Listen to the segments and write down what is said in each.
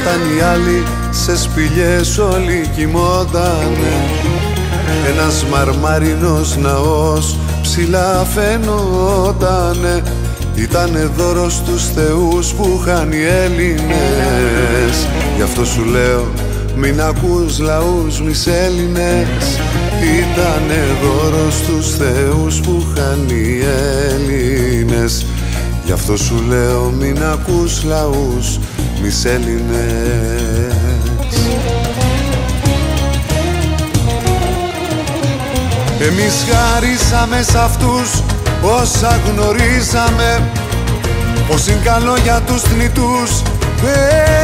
Όταν οι άλλοι σε σπηλιές όλοι κοιμότανε. Ένας μαρμαρινός ναός ψηλά φαινότανε. Ήτανε δώρος στους θεούς που είχαν οι Έλληνες. Γι' αυτό σου λέω μην ακούς λαούς μης Έλληνες. Ήτανε δώρος στους θεούς που είχαν οι Έλληνες. Γι' αυτό σου λέω μην ακούς λαούς μης Έλληνες Εμείς χαρίσαμε σ' αυτούς όσα γνωρίζαμε. Πως είναι καλό για τους θνητούς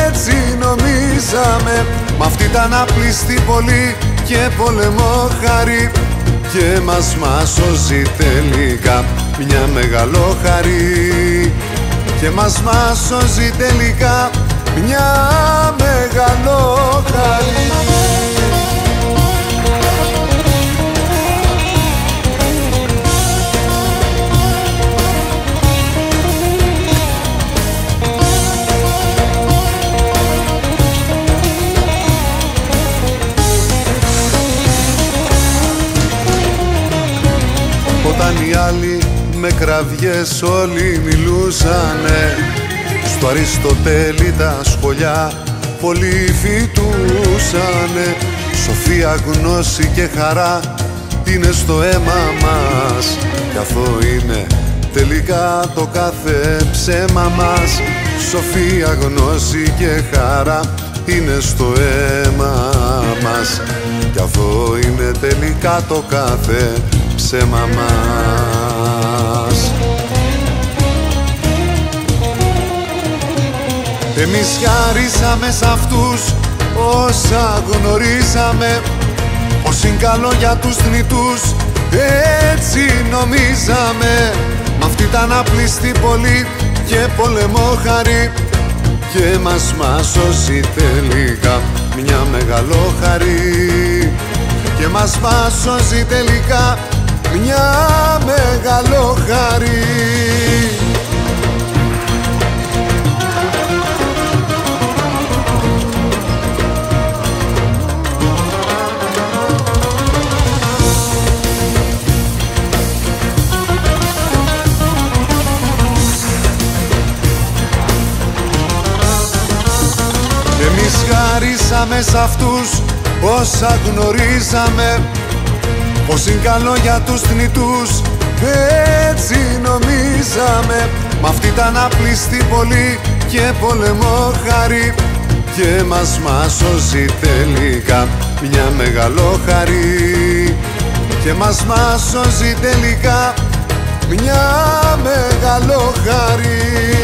έτσι νομίζαμε. Μ' αυτή ήταν άπλιστη πολύ και πολεμόχαρη και μας μας σώζει τελικά μια μεγαλόχαρη και μας μας σώζει τελικά μια μεγαλόχαρη. Όταν οι άλλοι με κραυγές όλοι μιλούσανε. Στο Αριστοτέλη τα σχολιά πολλοί φοιτούσανε. Σοφία, γνώση και χαρά είναι στο αίμα μας. Κι αυτό είναι τελικά το κάθε ψέμα μας. Σοφία, γνώση και χαρά είναι στο αίμα μας. Κι αυτό είναι τελικά το κάθε ψέμα μας Εμείς χαρίσαμε σ' αυτούς όσα γνωρίσαμε. Πως είναι καλό για τους θνητούς έτσι νομίζαμε. Μ' αυτή ήταν απλιστή πολύ και πολεμόχαρη και μας μας σώσει τελικά μια μεγαλόχαρη και μας μας σώσει τελικά Εμείς χαρίσαμε σ' αυτούς όσα γνωρίζαμε. Πως είναι καλό για τους θνητούς έτσι νομίζαμε. Μ' αυτή ήταν απλιστή πολύ και πολεμόχαρη και μας μας σώζει τελικά μια μεγαλόχαρη και μας μας σώζει τελικά μια μεγαλόχαρη